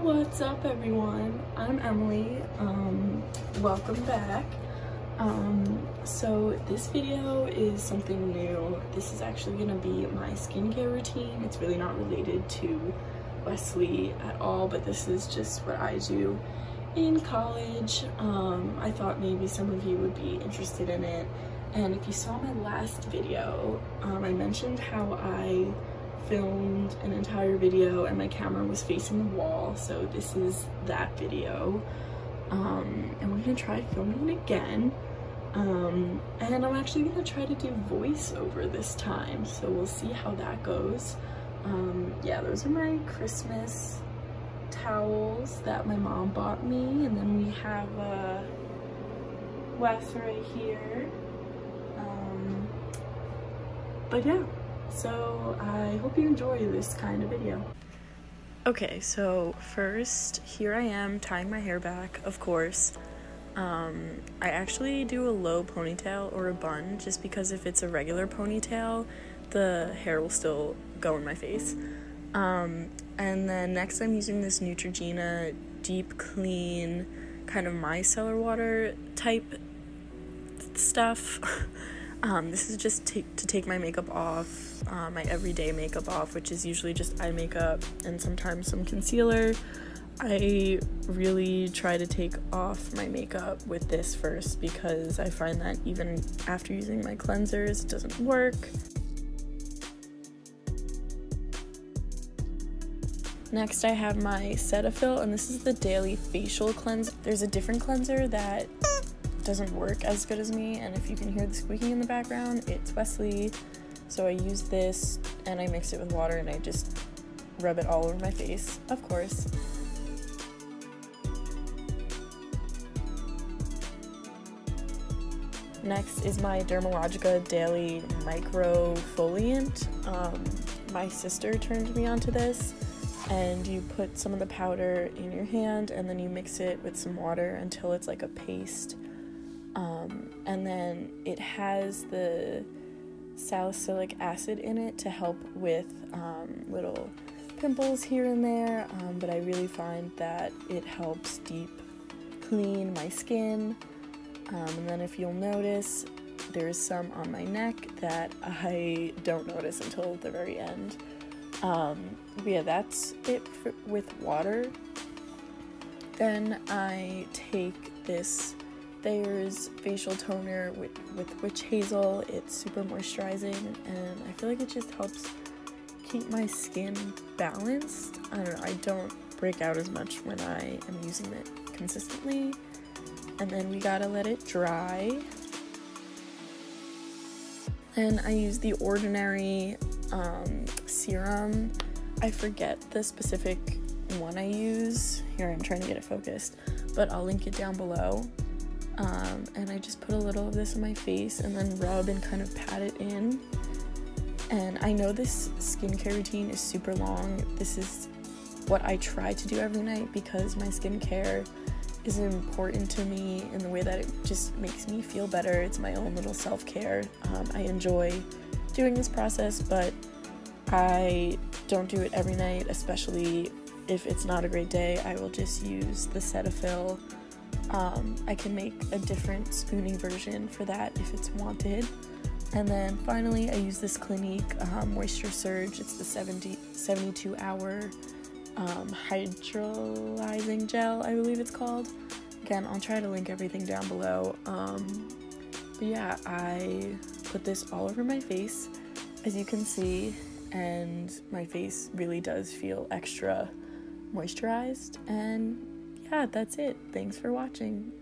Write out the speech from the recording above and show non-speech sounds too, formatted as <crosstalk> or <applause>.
What's up everyone? I'm Emily. Um, welcome back. Um, so this video is something new. This is actually gonna be my skincare routine. It's really not related to Wesley at all, but this is just what I do in college. Um, I thought maybe some of you would be interested in it. And if you saw my last video, um, I mentioned how I filmed an entire video and my camera was facing the wall. So this is that video. Um, and we're gonna try filming it again. Um, and I'm actually gonna try to do voiceover this time. So we'll see how that goes. Um, yeah, those are my Christmas towels that my mom bought me. And then we have a Wes right here. Um, but yeah, so I hope you enjoy this kind of video. Okay, so first, here I am tying my hair back, of course. Um, I actually do a low ponytail or a bun just because if it's a regular ponytail, the hair will still go in my face. Um, and then next, I'm using this Neutrogena deep clean, kind of micellar water type stuff. <laughs> um, this is just to take my makeup off, uh, my everyday makeup off, which is usually just eye makeup and sometimes some concealer. I really try to take off my makeup with this first because I find that even after using my cleansers, it doesn't work. Next, I have my Cetaphil, and this is the daily facial cleanse. There's a different cleanser that doesn't work as good as me, and if you can hear the squeaking in the background, it's Wesley. So I use this and I mix it with water and I just rub it all over my face, of course. Next is my Dermalogica Daily Microfoliant. Um, my sister turned me onto this, and you put some of the powder in your hand and then you mix it with some water until it's like a paste. Um, and then it has the salicylic acid in it to help with um, little pimples here and there, um, but I really find that it helps deep clean my skin. Um, and then if you'll notice, there's some on my neck that <laughs> I don't notice until the very end. Um, yeah, that's it for, with water. Then I take this Thayer's facial toner with, with witch hazel. It's super moisturizing and I feel like it just helps keep my skin balanced. I don't know, I don't break out as much when I am using it consistently and then we gotta let it dry. And I use the Ordinary um, serum. I forget the specific one I use. Here, I'm trying to get it focused, but I'll link it down below. Um, and I just put a little of this on my face and then rub and kind of pat it in. And I know this skincare routine is super long. This is what I try to do every night because my skincare is important to me in the way that it just makes me feel better. It's my own little self care. Um, I enjoy doing this process, but I don't do it every night, especially if it's not a great day. I will just use the Cetaphil. Um, I can make a different spooning version for that if it's wanted. And then finally, I use this Clinique um, Moisture Surge. It's the 70, 72 hour um, hydrolyzing gel, I believe it's called. Again, I'll try to link everything down below. Um, but yeah, I put this all over my face, as you can see, and my face really does feel extra moisturized. And yeah, that's it. Thanks for watching.